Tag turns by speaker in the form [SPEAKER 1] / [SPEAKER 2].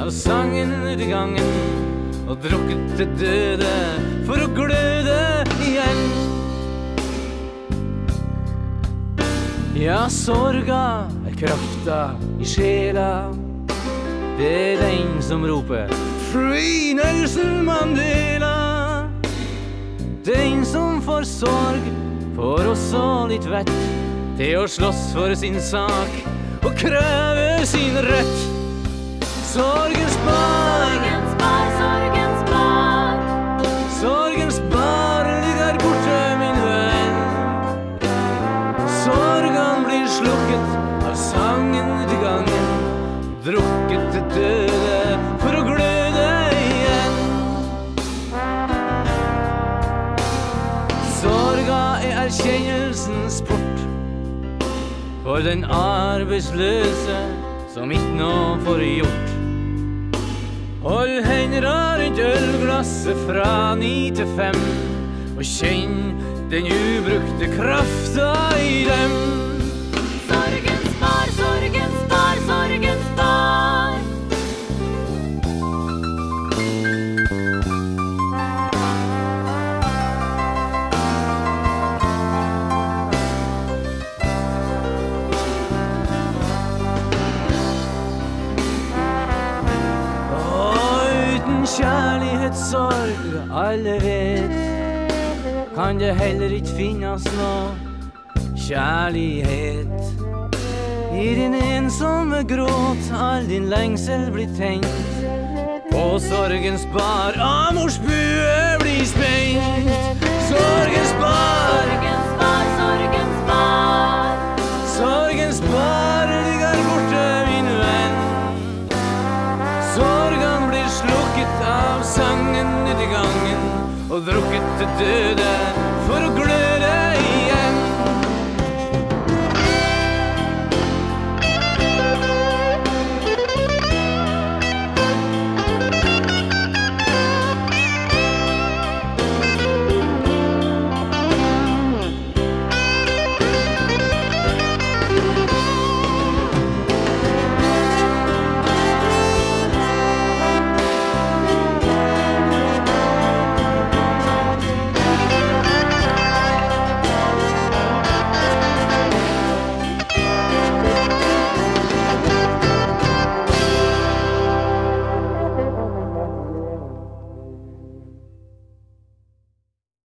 [SPEAKER 1] av sangen ut i gangen og drukket til døde for å gløde igjen. Ja, sorga er krafta i sjela. Det er den som roper Free Nelson Mandela. Den som får sorg, får også litt vett til å slåss for sin sak og kreve sin rett. Sorgen spar,
[SPEAKER 2] Sorgen spar, sorgen spar.
[SPEAKER 1] sorgen spar, ligger borte, min venn. Sorgen blir slukket av sangen til gangen, drukket til døde for å gløde igjen. Sorga er erkjennelsens port for den arbeidsløse som ikke noe får gjort. Hold hendene rundt ølglasset fra ni til fem, og kjenn den ubrukte krafta i dem. Kjærlighetssorg, alle vet, kan det heller ikke finnes noe kjærlighet. I din ensomme gråt, all din lengsel blir tenkt, På sorgens bar, amors bue blir spent. Slukket av sangen ut i gangen og